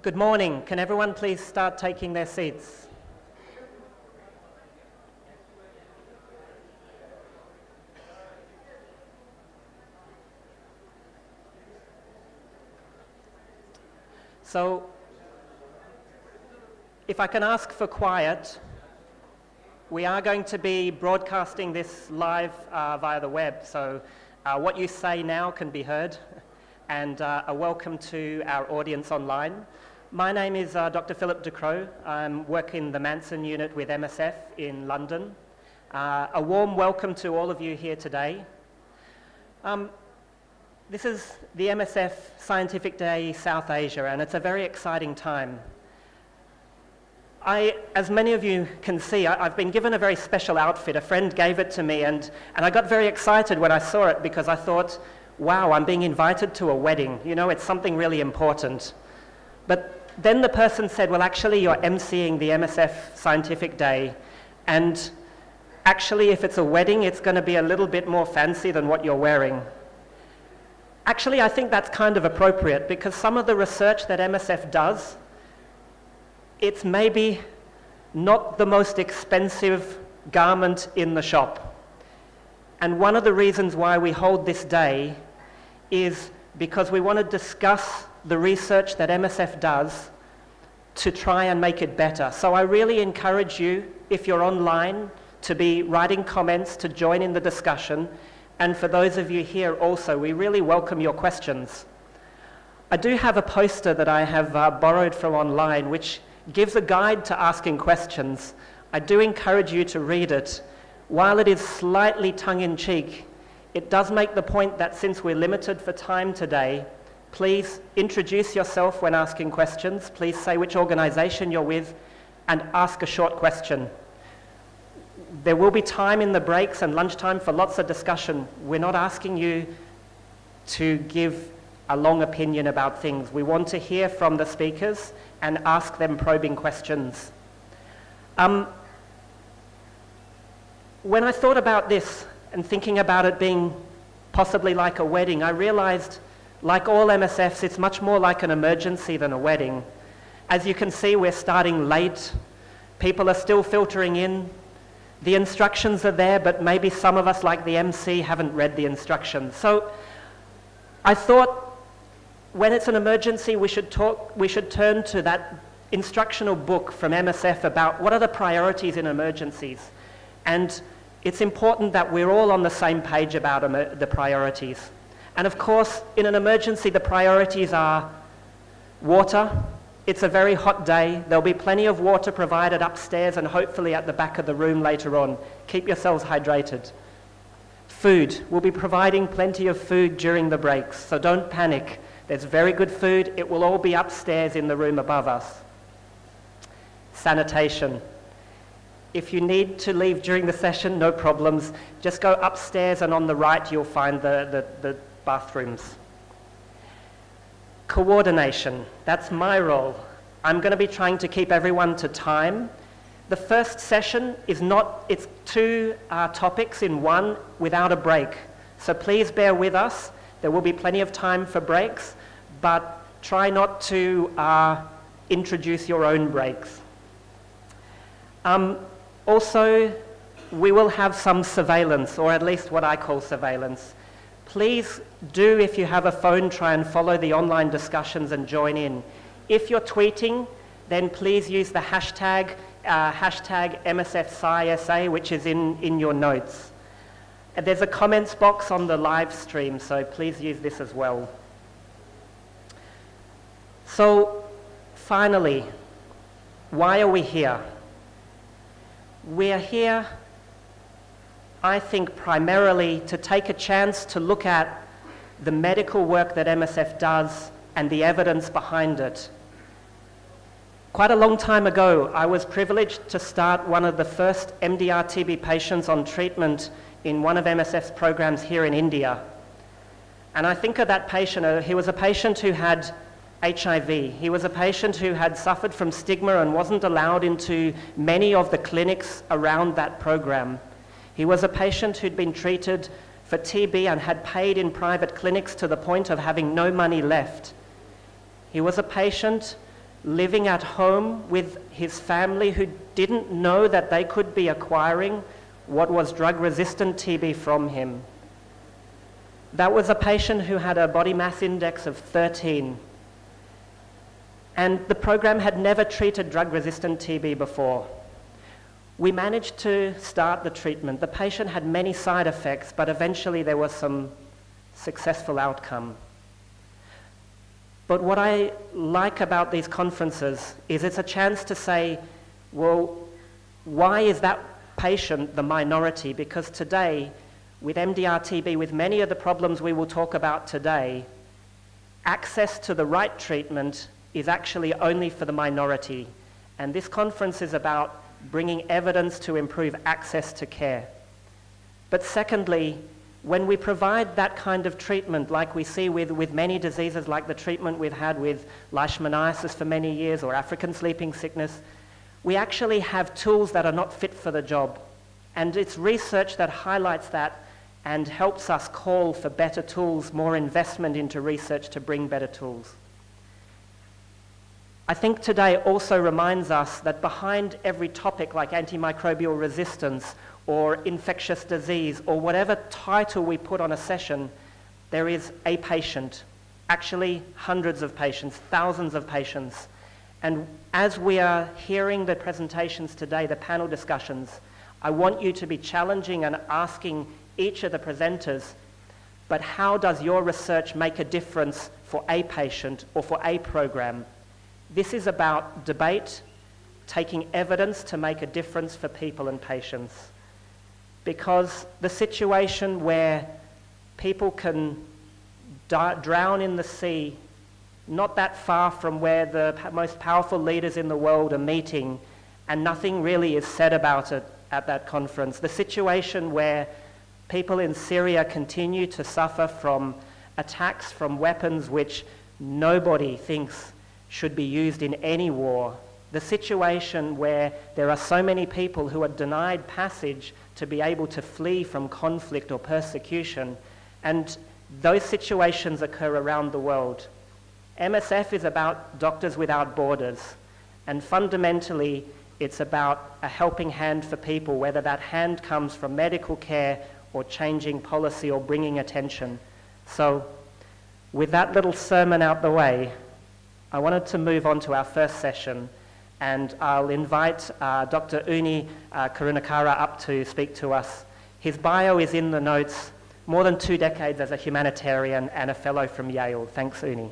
Good morning. Can everyone please start taking their seats? So, if I can ask for quiet, we are going to be broadcasting this live uh, via the web. So, uh, what you say now can be heard. And uh, a welcome to our audience online. My name is uh, Dr. Philip du Cros. I'm working the Manson unit with MSF in London. Uh, a warm welcome to all of you here today. Um, this is the MSF Scientific Day South Asia, and it's a very exciting time. I, as many of you can see, I, have been given a very special outfit. A friend gave it to me, and, and I got very excited when I saw it because I thought, wow, I'm being invited to a wedding. You know, it's something really important. But then the person said, well, actually, you're emceeing the MSF Scientific Day, and actually, if it's a wedding, it's going to be a little bit more fancy than what you're wearing. Actually, I think that's kind of appropriate because some of the research that MSF does, it's maybe not the most expensive garment in the shop. And one of the reasons why we hold this day is because we want to discuss the research that MSF does to try and make it better. So I really encourage you, if you're online, to be writing comments, to join in the discussion, and for those of you here also, we really welcome your questions. I do have a poster that I have uh, borrowed from online which gives a guide to asking questions. I do encourage you to read it. While it is slightly tongue in cheek, it does make the point that since we're limited for time today, please introduce yourself when asking questions. Please say which organization you're with and ask a short question there will be time in the breaks and lunchtime for lots of discussion. We're not asking you to give a long opinion about things. We want to hear from the speakers and ask them probing questions. Um, when I thought about this and thinking about it being possibly like a wedding, I realized, like all MSFs, it's much more like an emergency than a wedding. As you can see, we're starting late. People are still filtering in. The instructions are there, but maybe some of us, like the MC, haven't read the instructions. So I thought when it's an emergency, we should, talk, we should turn to that instructional book from MSF about what are the priorities in emergencies. And it's important that we're all on the same page about the priorities. And of course, in an emergency, the priorities are water, it's a very hot day. There'll be plenty of water provided upstairs and hopefully at the back of the room later on. Keep yourselves hydrated. Food. We'll be providing plenty of food during the breaks, so don't panic. There's very good food. It will all be upstairs in the room above us. Sanitation. If you need to leave during the session, no problems. Just go upstairs and on the right you'll find the, the, the bathrooms. Coordination, that's my role. I'm going to be trying to keep everyone to time. The first session is not, it's two uh, topics in one without a break. So please bear with us. There will be plenty of time for breaks, but try not to uh, introduce your own breaks. Um, also, we will have some surveillance, or at least what I call surveillance. Please do, if you have a phone, try and follow the online discussions and join in. If you're tweeting, then please use the hashtag, uh, hashtag MSFSciSA, which is in, in your notes. There's a comments box on the live stream, so please use this as well. So, finally, why are we here? We're here I think, primarily to take a chance to look at the medical work that MSF does and the evidence behind it. Quite a long time ago, I was privileged to start one of the first MDR-TB patients on treatment in one of MSF's programs here in India. And I think of that patient, uh, he was a patient who had HIV. He was a patient who had suffered from stigma and wasn't allowed into many of the clinics around that program. He was a patient who'd been treated for TB and had paid in private clinics to the point of having no money left. He was a patient living at home with his family who didn't know that they could be acquiring what was drug resistant TB from him. That was a patient who had a body mass index of 13. And the program had never treated drug resistant TB before. We managed to start the treatment. The patient had many side effects, but eventually there was some successful outcome. But what I like about these conferences is it's a chance to say, well, why is that patient the minority? Because today, with MDR-TB, with many of the problems we will talk about today, access to the right treatment is actually only for the minority. And this conference is about bringing evidence to improve access to care. But secondly, when we provide that kind of treatment, like we see with, with many diseases, like the treatment we've had with leishmaniasis for many years or African sleeping sickness, we actually have tools that are not fit for the job. And it's research that highlights that and helps us call for better tools, more investment into research to bring better tools. I think today also reminds us that behind every topic like antimicrobial resistance or infectious disease or whatever title we put on a session, there is a patient, actually hundreds of patients, thousands of patients. And as we are hearing the presentations today, the panel discussions, I want you to be challenging and asking each of the presenters, but how does your research make a difference for a patient or for a program? This is about debate, taking evidence to make a difference for people and patients. Because the situation where people can drown in the sea, not that far from where the most powerful leaders in the world are meeting, and nothing really is said about it at that conference. The situation where people in Syria continue to suffer from attacks from weapons which nobody thinks should be used in any war. The situation where there are so many people who are denied passage to be able to flee from conflict or persecution, and those situations occur around the world. MSF is about Doctors Without Borders, and fundamentally, it's about a helping hand for people, whether that hand comes from medical care or changing policy or bringing attention. So, with that little sermon out the way, I wanted to move on to our first session, and I'll invite uh, Dr. Unni uh, Karunakara up to speak to us. His bio is in the notes, more than two decades as a humanitarian and a fellow from Yale. Thanks, Unni.